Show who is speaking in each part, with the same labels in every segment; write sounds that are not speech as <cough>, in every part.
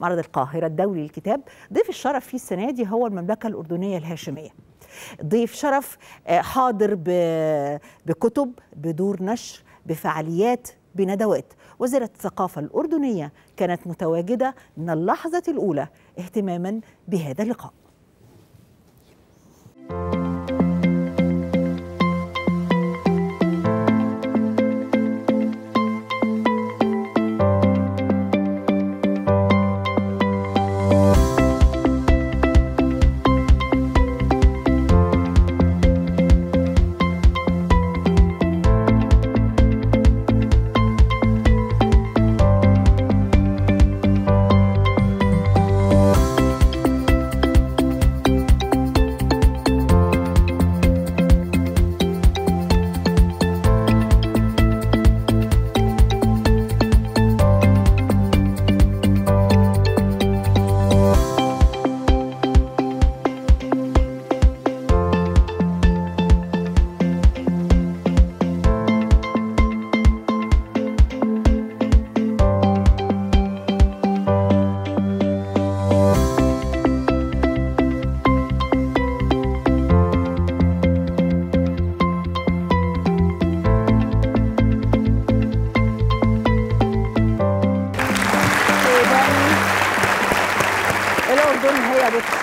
Speaker 1: معرض القاهرة الدولي للكتاب ضيف الشرف فيه السنة دي هو المملكة الأردنية الهاشمية. ضيف شرف حاضر بكتب بدور نشر بفعاليات بندوات. وزارة الثقافة الأردنية كانت متواجدة من اللحظة الأولى اهتماما بهذا اللقاء.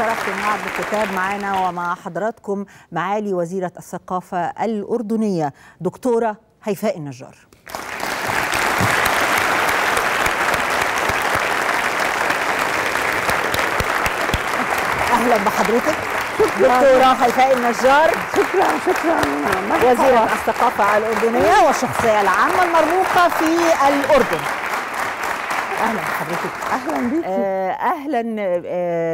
Speaker 1: الكتاب معانا ومع حضراتكم معالي وزيرة الثقافة الأردنية دكتورة هيفاء النجار. أهلا بحضرتك. دكتورة هيفاء النجار.
Speaker 2: شكرا شكرا.
Speaker 1: وزيرة الثقافة الأردنية والشخصية العامة المرموقة في الأردن. أهلا بحضرتك
Speaker 2: أهلا بيكي.
Speaker 1: أهلا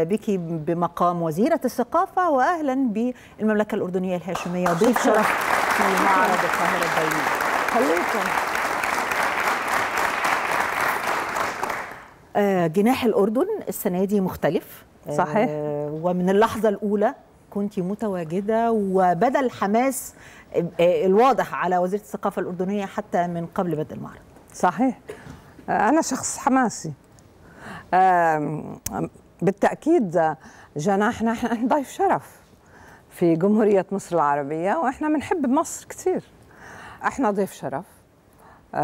Speaker 1: بك بمقام وزيرة الثقافة واهلا بالمملكة الأردنية الهاشمية. ضيف شرف في معرض القاهرة الدولي
Speaker 2: خليكم
Speaker 1: جناح الأردن السنة دي مختلف.
Speaker 2: صحيح.
Speaker 1: ومن اللحظة الأولى كنت متواجدة وبدأ الحماس الواضح على وزيرة الثقافة الأردنية حتى من قبل بدء المعرض.
Speaker 2: صحيح. أنا شخص حماسي. بالتأكيد جناحنا إحنا ضيف شرف في جمهورية مصر العربية وإحنا بنحب مصر كثير إحنا ضيف شرف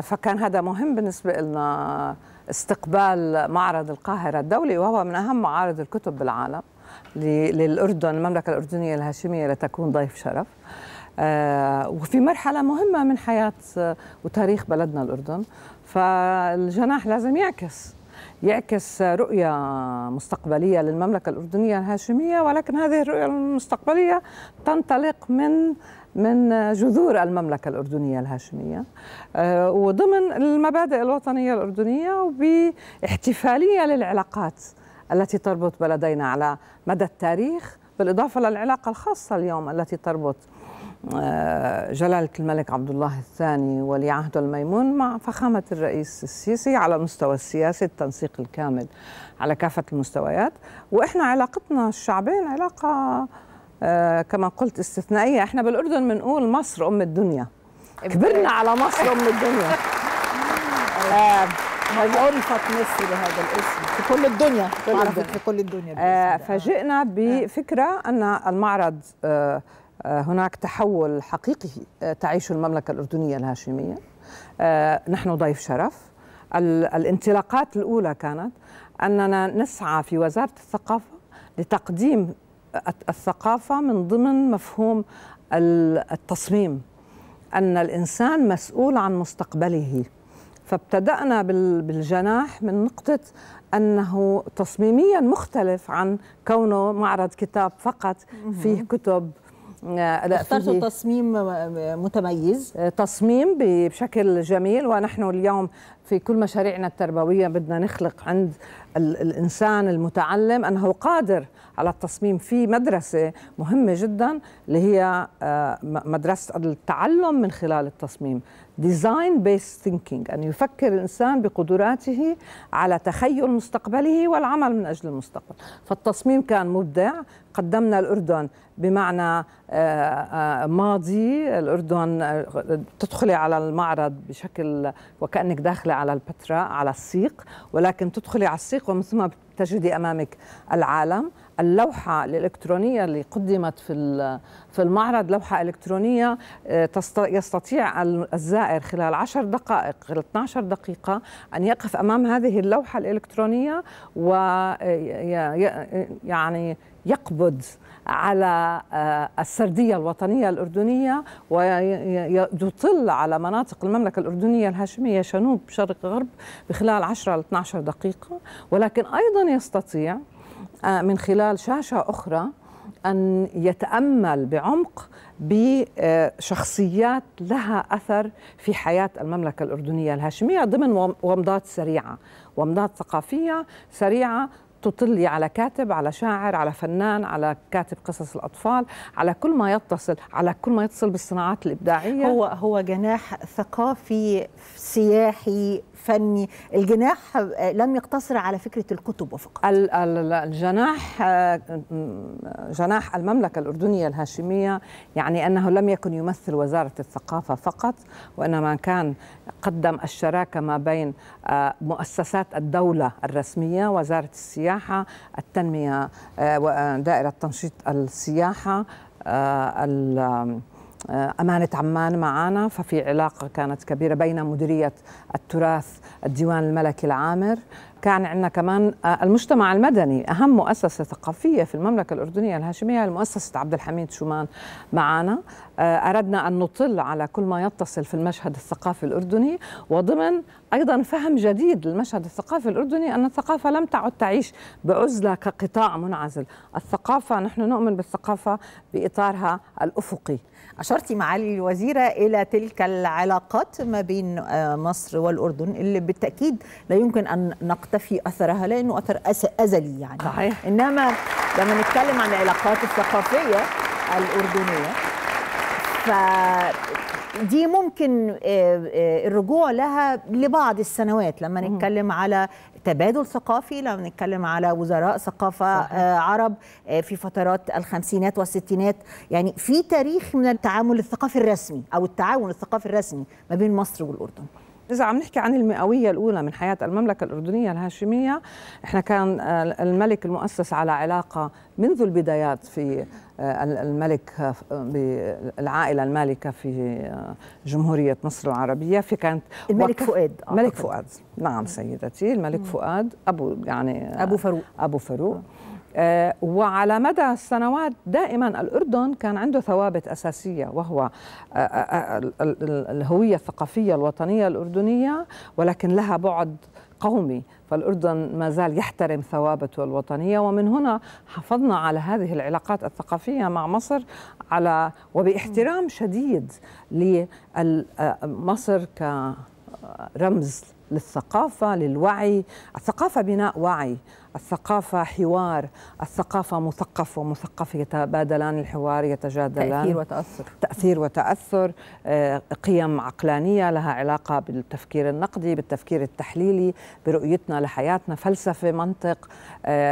Speaker 2: فكان هذا مهم بالنسبة لنا استقبال معرض القاهرة الدولي وهو من أهم معارض الكتب بالعالم للأردن المملكة الأردنية الهاشمية لتكون ضيف شرف. وفي مرحلة مهمة من حياة وتاريخ بلدنا الأردن. فالجناح لازم يعكس يعكس رؤية مستقبلية للمملكة الأردنية الهاشمية ولكن هذه الرؤية المستقبلية تنطلق من من جذور المملكة الأردنية الهاشمية وضمن المبادئ الوطنية الأردنية وباحتفالية للعلاقات التي تربط بلدينا على مدى التاريخ بالإضافة للعلاقة الخاصة اليوم التي تربط جلالة الملك عبد الله الثاني ولي عهده الميمون مع فخامة الرئيس السيسي على المستوى السياسي التنسيق الكامل على كافة المستويات. وإحنا علاقتنا الشعبين علاقة كما قلت استثنائية. إحنا بالأردن بنقول مصر أم الدنيا. كبرنا على مصر أم الدنيا. <laughs>
Speaker 1: عرفت مصر بهذا الاسم. في كل الدنيا. عرفت في كل الدنيا
Speaker 2: آه فجئنا بفكرة أن المعرض آه هناك تحول حقيقي تعيشه المملكة الأردنية الهاشمية. نحن ضيف شرف. الانطلاقات الأولى كانت أننا نسعى في وزارة الثقافة لتقديم الثقافة من ضمن مفهوم التصميم. أن الإنسان مسؤول عن مستقبله. فابتدأنا بالجناح من نقطة أنه تصميميا مختلف عن كونه معرض كتاب فقط فيه كتب.
Speaker 1: اخترتوا تصميم متميز.
Speaker 2: تصميم بشكل جميل ونحن اليوم في كل مشاريعنا التربوية بدنا نخلق عند الإنسان المتعلم أنه قادر على التصميم. في مدرسة مهمة جدا اللي هي مدرسة التعلم من خلال التصميم. Design based thinking أن يفكر الإنسان بقدراته على تخيل مستقبله والعمل من أجل المستقبل. فالتصميم كان مبدع. قدمنا الأردن بمعنى ماضي. الأردن تدخلي على المعرض بشكل وكأنك داخلة على البتراء على السيق ولكن تدخلي على السيق ومن ثم تجدي أمامك العالم. اللوحة الإلكترونية اللي قدمت في في المعرض لوحة إلكترونية يستطيع الزائر خلال 10 دقائق خلال 12 دقيقة أن يقف أمام هذه اللوحة الإلكترونية ويعني يقبض على السردية الوطنية الأردنية ويطل على مناطق المملكة الأردنية الهاشمية شنوب شرق غرب بخلال 10 ل 12 دقيقة. ولكن أيضا يستطيع من خلال شاشة أخرى أن يتأمل بعمق بشخصيات لها أثر في حياة المملكة الأردنية الهاشمية ضمن ومضات سريعة. ومضات ثقافية سريعة تطلي على كاتب على شاعر على فنان على كاتب قصص الأطفال على كل ما يتصل على كل ما يتصل بالصناعات الإبداعية.
Speaker 1: هو هو جناح ثقافي سياحي فني. الجناح لم يقتصر على فكرة الكتب فقط
Speaker 2: الجناح جناح المملكة الأردنية الهاشمية يعني أنه لم يكن يمثل وزارة الثقافة فقط وإنما كان قدم الشراكة ما بين مؤسسات الدولة الرسمية وزارة السياحة التنمية دائرة تنشيط السياحة أمانة عمان معنا ففي علاقة كانت كبيرة بين مديرية التراث الديوان الملكي العامر. كان عندنا كمان المجتمع المدني أهم مؤسسة ثقافية في المملكة الأردنية الهاشمية المؤسسة عبد الحميد شومان معنا أردنا أن نطل على كل ما يتصل في المشهد الثقافي الأردني وضمن أيضا فهم جديد للمشهد الثقافي الأردني أن الثقافة لم تعد تعيش بعزلة كقطاع منعزل. الثقافة نحن نؤمن بالثقافة بإطارها الأفقي.
Speaker 1: أشرتي معالي الوزيرة إلى تلك العلاقات ما بين مصر والأردن اللي بالتأكيد لا يمكن أن نقتفي أثرها لأنه أثر أزلي يعني.
Speaker 2: صحيح.
Speaker 1: إنما لما نتكلم عن العلاقات الثقافية الأردنية فدي ممكن الرجوع لها لبعض السنوات. لما نتكلم على تبادل ثقافي لما نتكلم على وزراء ثقافة صحيح. عرب في فترات الخمسينات والستينات. يعني في تاريخ من التعامل الثقافي الرسمي أو التعاون الثقافي الرسمي ما بين مصر والأردن.
Speaker 2: إذا عم نحكي عن المئوية الأولى من حياة المملكة الأردنية الهاشمية إحنا كان الملك المؤسس على علاقة منذ البدايات في الملك العائلة المالكة في جمهورية مصر العربية. في كانت
Speaker 1: الملك فؤاد
Speaker 2: الملك فؤاد. نعم سيدتي الملك فؤاد. أبو يعني
Speaker 1: أبو فاروق.
Speaker 2: أبو فاروق. آه وعلى مدى السنوات دائما الأردن كان عنده ثوابت أساسية وهو آه آه الهوية الثقافية الوطنية الأردنية ولكن لها بعد قومي. فالأردن ما زال يحترم ثوابته الوطنية. ومن هنا حافظنا على هذه العلاقات الثقافية مع مصر على وباحترام شديد لمصر كرمز للثقافة للوعي. الثقافة بناء وعي. الثقافة حوار الثقافة مثقف ومثقف يتبادلان الحوار يتجادلان.
Speaker 1: تأثير وتأثر.
Speaker 2: تأثير وتأثر قيم عقلانية لها علاقة بالتفكير النقدي بالتفكير التحليلي برؤيتنا لحياتنا فلسفة منطق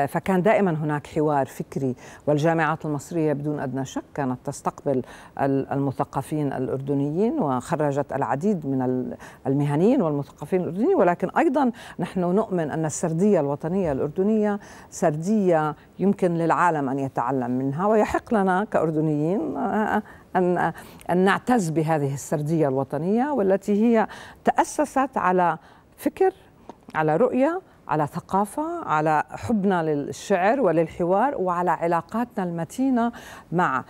Speaker 2: فكان دائما هناك حوار فكري. والجامعات المصرية بدون أدنى شك كانت تستقبل المثقفين الأردنيين وخرجت العديد من المهنيين والمثقفين الأردنيين. ولكن أيضا نحن نؤمن أن السردية الوطنية الأردنية سردية يمكن للعالم أن يتعلم منها ويحق لنا كأردنيين أن, أن نعتز بهذه السردية الوطنية والتي هي تأسست على فكر على رؤية على ثقافة على حبنا للشعر وللحوار وعلى علاقاتنا المتينة مع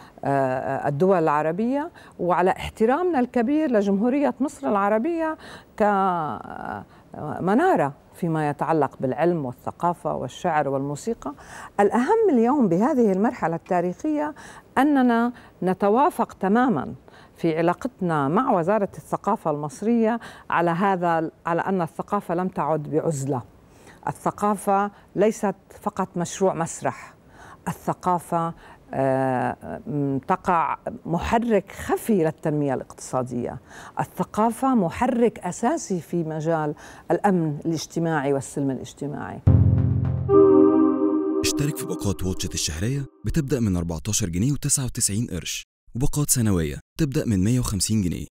Speaker 2: الدول العربية وعلى احترامنا الكبير لجمهورية مصر العربية كمنارة. فيما يتعلق بالعلم والثقافة والشعر والموسيقى. الأهم اليوم بهذه المرحلة التاريخية أننا نتوافق تماماً في علاقتنا مع وزارة الثقافة المصرية على هذا على أن الثقافة لم تعد بعزلة. الثقافة ليست فقط مشروع مسرح. الثقافة تقع محرك خفي للتنمية الاقتصادية. الثقافة محرك أساسي في مجال الأمن الاجتماعي والسلم الاجتماعي.
Speaker 3: اشترك في باقات واتشت الشهرية بتبدأ من 14 جنيه و99 قرش وباقات سنوية تبدأ من 150 جنيه.